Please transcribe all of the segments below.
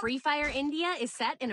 Free Fire India is set in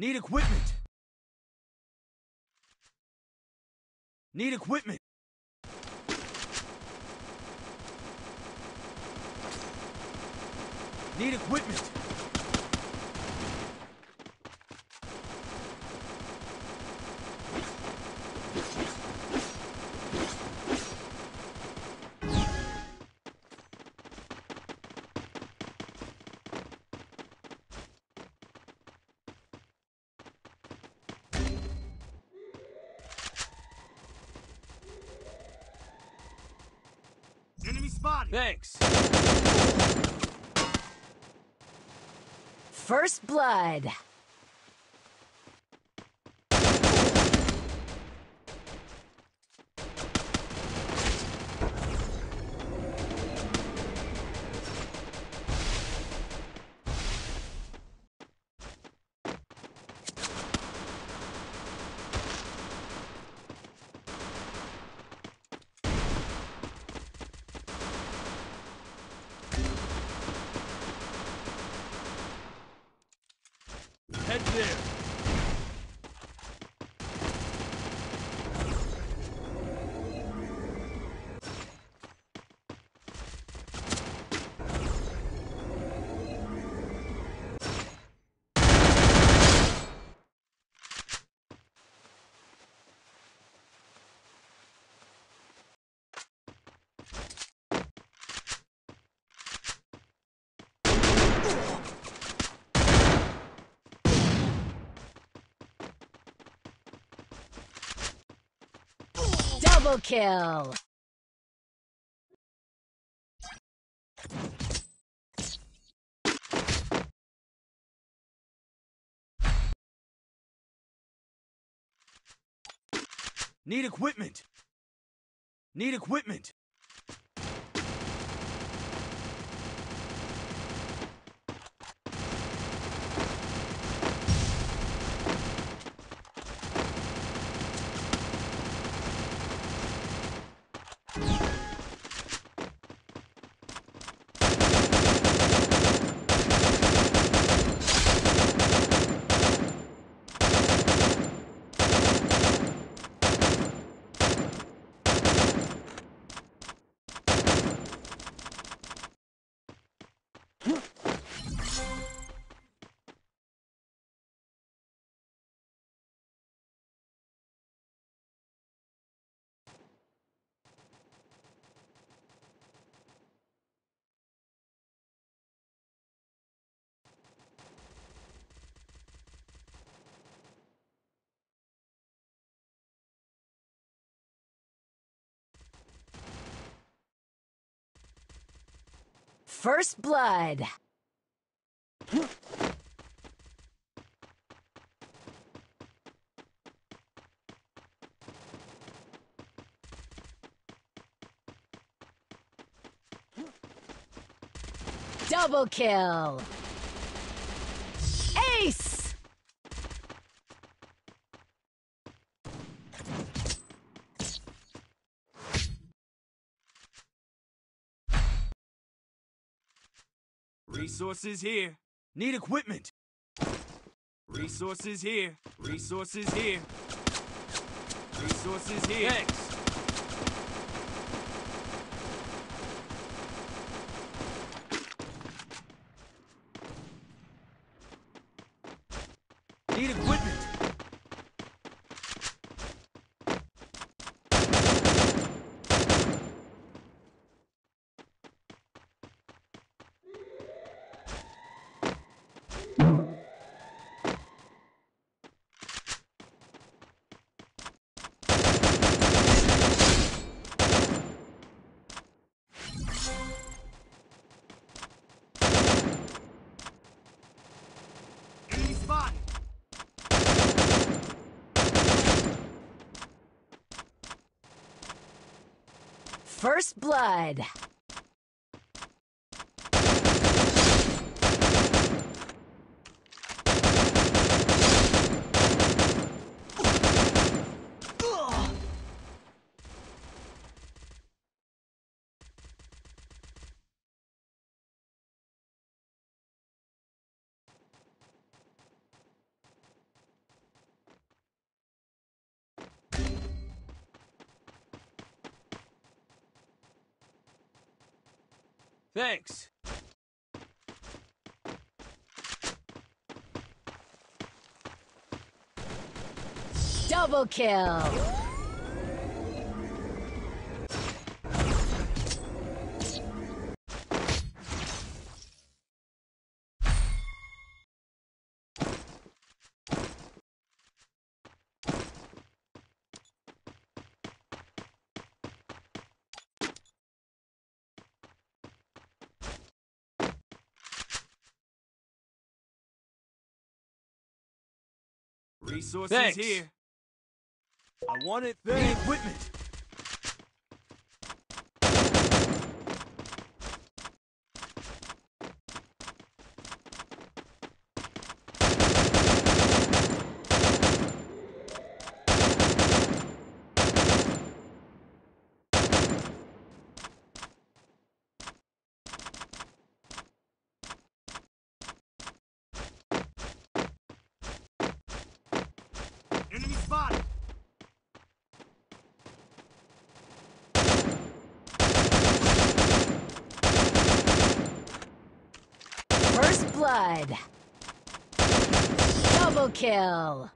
Need equipment. Need equipment. Need equipment. Enemy spotted. Thanks. First Blood. There. Double kill. Need equipment. Need equipment. First Blood. Double kill. Ace. Resources here. Need equipment. Resources here. Resources here. Resources here. Thanks. Need equipment. Enemy spotted. First blood. Thanks. Double kill. Resources Thanks. here. I want it there. Equipment. Blood. Double kill.